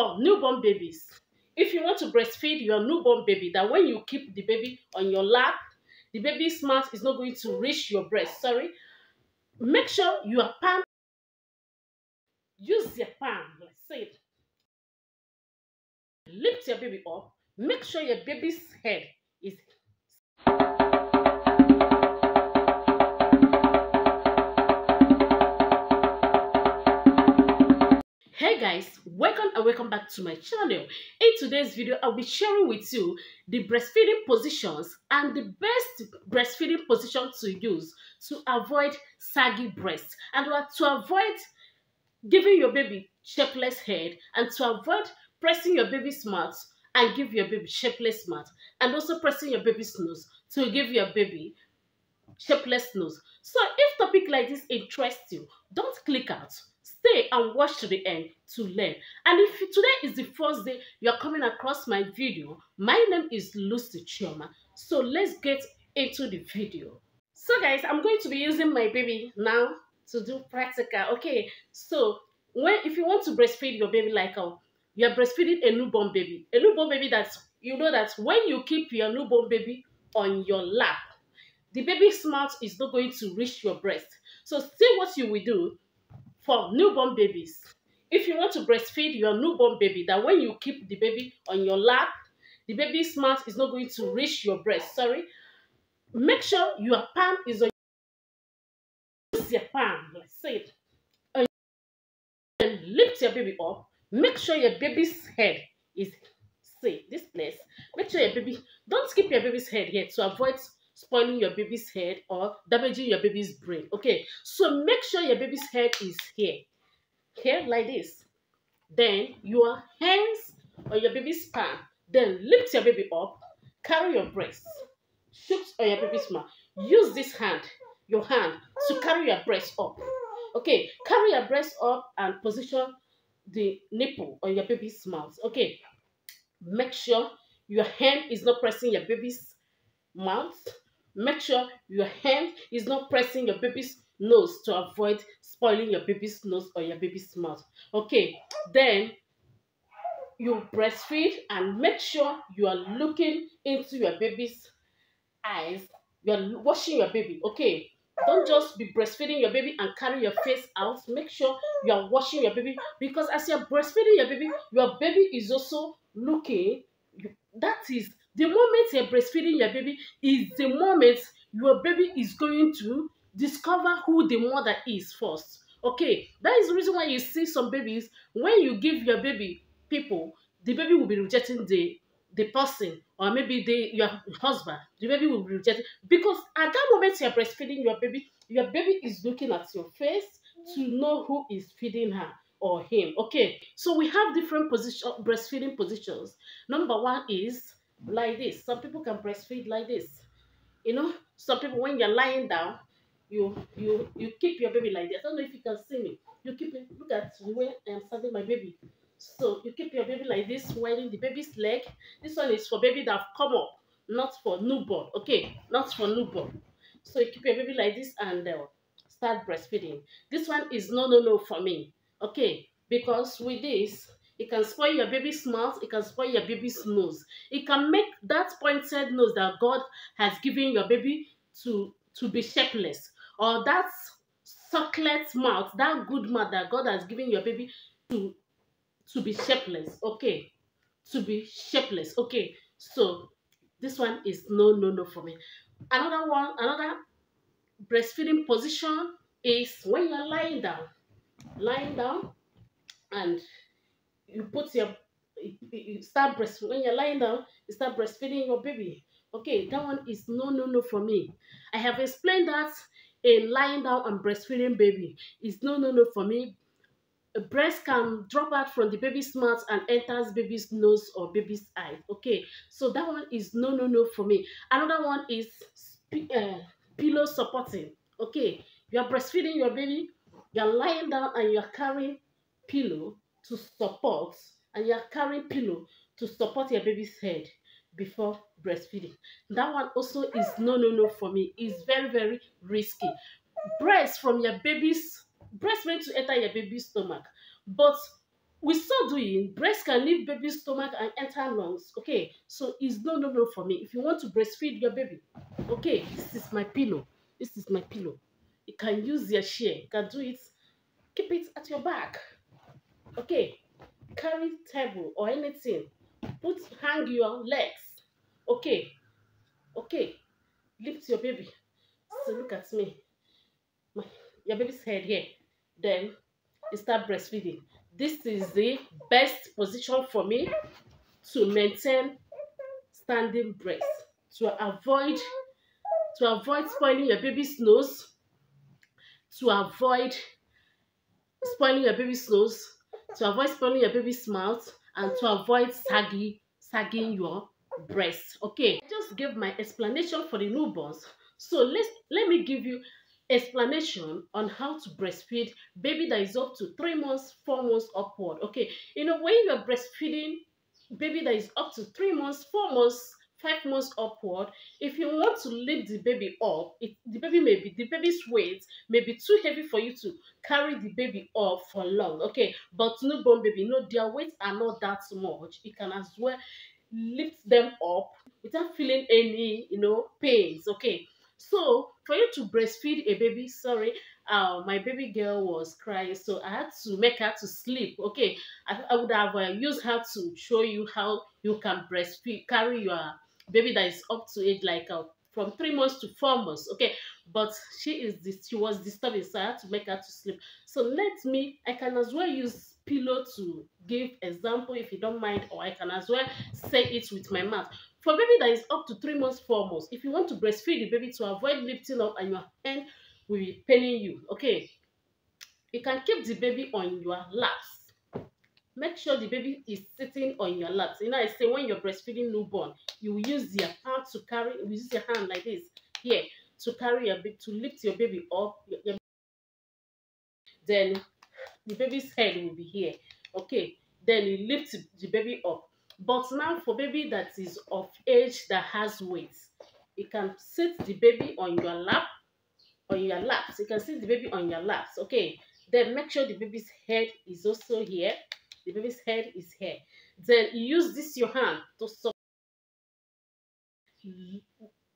for newborn babies. If you want to breastfeed your newborn baby, that when you keep the baby on your lap, the baby's mouth is not going to reach your breast. Sorry. Make sure your palm, use your palm, say it. Lift your baby up. Make sure your baby's head is Hey guys, welcome and welcome back to my channel. In today's video, I'll be sharing with you the breastfeeding positions and the best breastfeeding position to use to avoid saggy breasts and to avoid giving your baby shapeless head and to avoid pressing your baby's mouth and give your baby shapeless mouth and also pressing your baby's nose to give your baby shapeless nose. So if topic like this interests you, don't click out stay and watch to the end to learn. And if today is the first day you're coming across my video, my name is Lucy Chioma. So let's get into the video. So guys, I'm going to be using my baby now to do practical. Okay, so when if you want to breastfeed your baby like oh, a, you're breastfeeding a newborn baby, a newborn baby that's you know that when you keep your newborn baby on your lap, the baby's mouth is not going to reach your breast. So see what you will do for newborn babies. If you want to breastfeed your newborn baby, that when you keep the baby on your lap, the baby's mouth is not going to reach your breast. Sorry. Make sure your palm is on your palm. Say it. And lift your baby up. Make sure your baby's head is say this place. Make sure your baby don't skip your baby's head here to avoid spoiling your baby's head or damaging your baby's brain. Okay, so make sure your baby's head is here. Here, like this. Then your hands on your baby's palm. Then lift your baby up. Carry your breast. Shoot on your baby's mouth. Use this hand, your hand, to carry your breast up. Okay, carry your breast up and position the nipple on your baby's mouth. Okay, make sure your hand is not pressing your baby's mouth Make sure your hand is not pressing your baby's nose to avoid spoiling your baby's nose or your baby's mouth. Okay, then you breastfeed and make sure you are looking into your baby's eyes. You are washing your baby. Okay, don't just be breastfeeding your baby and carry your face out. Make sure you are washing your baby because as you're breastfeeding your baby, your baby is also looking. That is the moment you're breastfeeding your baby is the moment your baby is going to discover who the mother is first. Okay, that is the reason why you see some babies, when you give your baby people, the baby will be rejecting the the person or maybe the your husband the baby will be rejected because at that moment you're breastfeeding your baby your baby is looking at your face to know who is feeding her or him okay so we have different position breastfeeding positions number one is like this. Some people can breastfeed like this. You know, some people when you're lying down, you you you keep your baby like this. I don't know if you can see me. You keep it. Look at the way I'm serving my baby. So you keep your baby like this, winding the baby's leg. This one is for baby that have come up, not for newborn. Okay, not for newborn. So you keep your baby like this and uh, start breastfeeding. This one is no no no for me. Okay, because with this it can spoil your baby's mouth. It can spoil your baby's nose. It can make that pointed nose that God has given your baby to, to be shapeless. Or that sucklet mouth, that good mouth that God has given your baby to, to be shapeless. Okay. To be shapeless. Okay. So this one is no, no, no for me. Another one, another breastfeeding position is when you're lying down. Lying down and you put your you start breast when you're lying down you start breastfeeding your baby. Okay that one is no no no for me. I have explained that in lying down and breastfeeding baby is no no no for me. A breast can drop out from the baby's mouth and enters baby's nose or baby's eye. Okay so that one is no no no for me. Another one is uh, pillow supporting. Okay you're breastfeeding your baby you're lying down and you're carrying pillow to support and you're carrying pillow to support your baby's head before breastfeeding. That one also is no, no, no for me. It's very, very risky. Breast from your baby's breast meant to enter your baby's stomach, but with so doing breast can leave baby's stomach and enter lungs. Okay so it's no no no for me. If you want to breastfeed your baby okay this is my pillow. This is my pillow. You can use your share. You can do it. Keep it at your back okay carry table or anything. Put hang your legs. Okay okay lift your baby. So look at me. My your baby's head here. Then you start breastfeeding. This is the best position for me to maintain standing breast. To avoid to avoid spoiling your baby's nose. To avoid spoiling your baby's nose to avoid spoiling your baby's mouth and to avoid saggy sagging your breast okay? I just give my explanation for the newborns. So let's let me give you explanation on how to breastfeed baby that is up to three months four months upward okay? You know when you're breastfeeding baby that is up to three months four months five months upward. If you want to lift the baby up it, the baby may be the baby's weight may be too heavy for you to carry the baby up for long okay? But newborn baby no their weights are not that much. You can as well lift them up without feeling any you know pains okay? So for you to breastfeed a baby sorry uh, my baby girl was crying so i had to make her to sleep okay? I, I would have uh, used her to show you how you can breastfeed carry your baby that is up to age like uh, from three months to four months okay? But she is this she was disturbing so i had to make her to sleep. So let me i can as well use pillow to give example if you don't mind or i can as well say it with my mouth. For baby that is up to three months four months if you want to breastfeed the baby to avoid lifting up and your hand will be paining you okay? You can keep the baby on your laps make sure the baby is sitting on your lap. You know, I say when you're breastfeeding newborn, you use your hand to carry, you use your hand like this here to carry your baby, to lift your baby up. Your, your, then the baby's head will be here. Okay, then you lift the baby up. But now for baby that is of age that has weight, you can sit the baby on your lap, on your laps. You can sit the baby on your laps. Okay, then make sure the baby's head is also here the baby's head is here. Then use this your hand to support.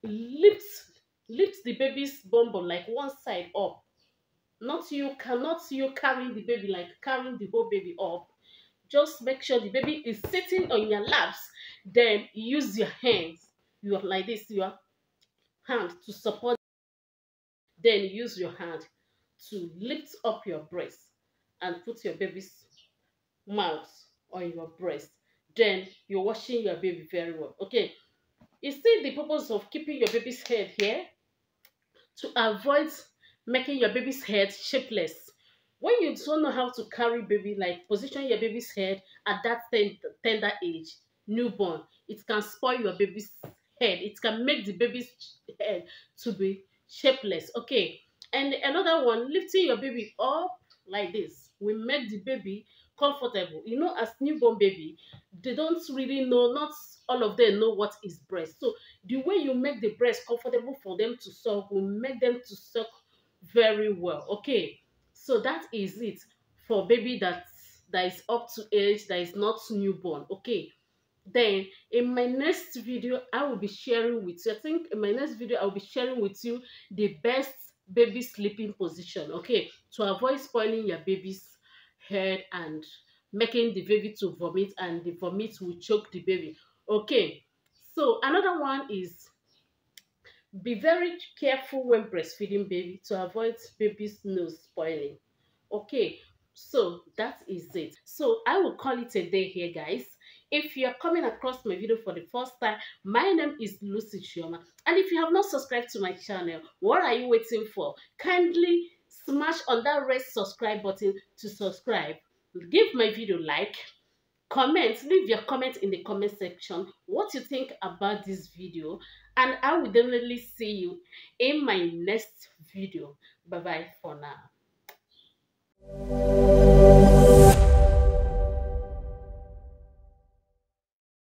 Lift, lift the baby's bum bum like one side up. Not you cannot you carrying the baby like carrying the whole baby up. Just make sure the baby is sitting on your laps. Then use your hands. You are like this, your hand to support. Then use your hand to lift up your breast and put your baby's mouth on your breast then you're washing your baby very well. Okay you see the purpose of keeping your baby's head here? To avoid making your baby's head shapeless. When you don't know how to carry baby like position your baby's head at that tender age newborn it can spoil your baby's head. It can make the baby's head to be shapeless. Okay and another one lifting your baby up like this will make the baby comfortable. You know as newborn baby they don't really know not all of them know what is breast. So the way you make the breast comfortable for them to suck will make them to suck very well okay? So that is it for baby that that is up to age that is not newborn okay? Then in my next video i will be sharing with you i think in my next video i will be sharing with you the best baby sleeping position okay? To avoid spoiling your baby's head and making the baby to vomit and the vomit will choke the baby. Okay so another one is be very careful when breastfeeding baby to avoid baby's nose spoiling. Okay so that is it. So i will call it a day here guys. If you're coming across my video for the first time my name is lucy chioma. And if you have not subscribed to my channel what are you waiting for? Kindly smash on that red subscribe button to subscribe. Give my video like comment leave your comment in the comment section what you think about this video and i will definitely see you in my next video. Bye bye for now